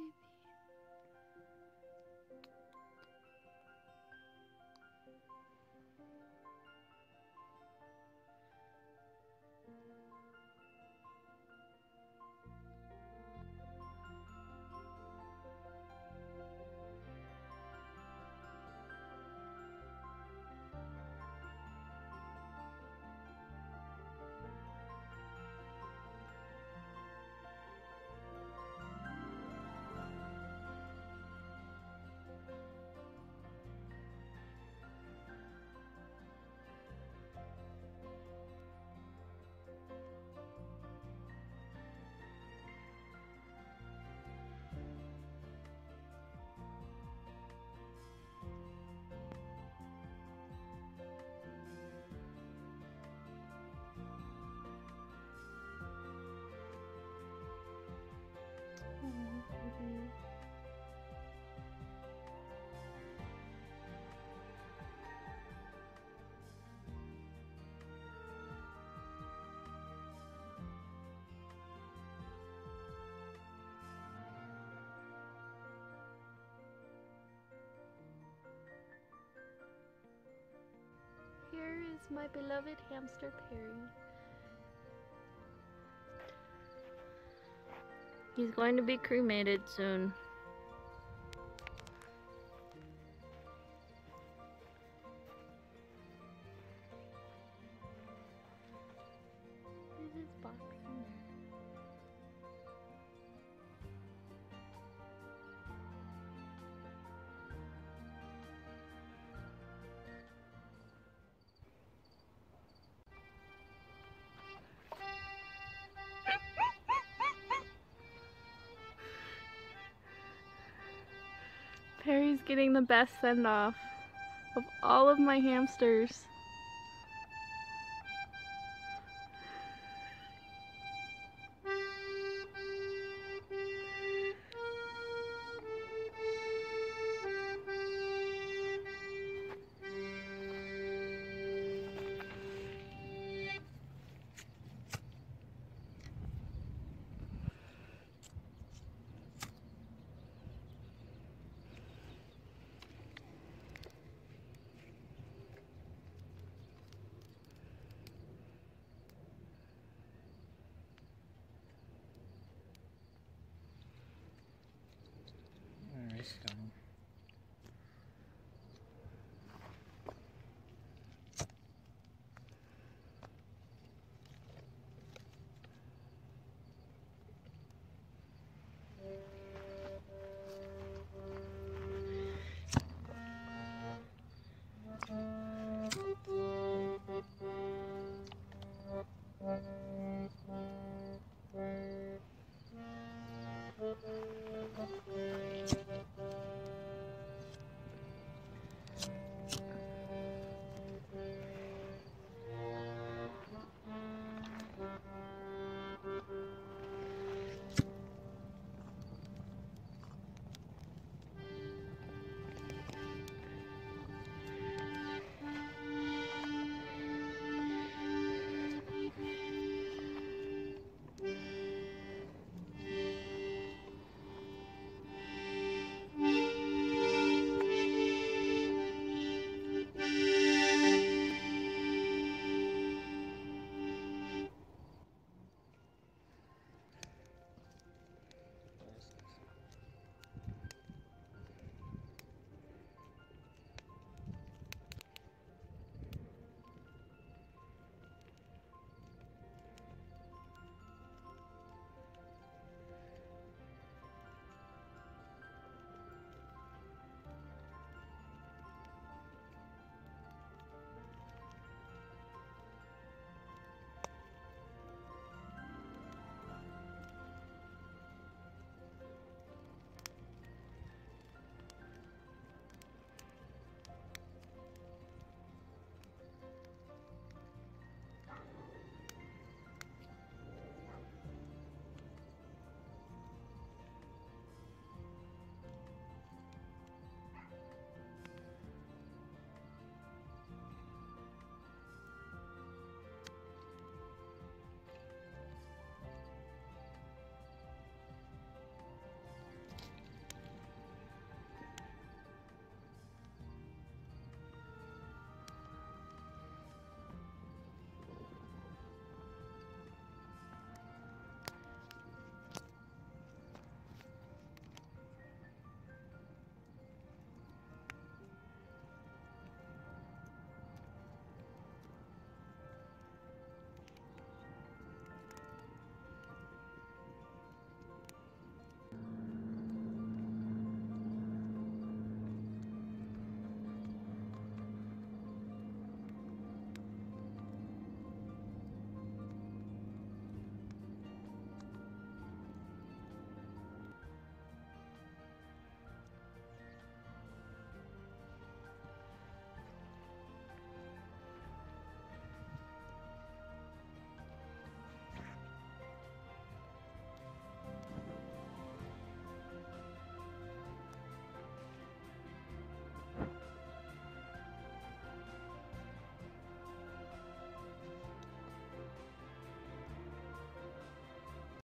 baby. Here is my beloved hamster Perry. He's going to be cremated soon. Perry's getting the best send off of all of my hamsters. ですよね。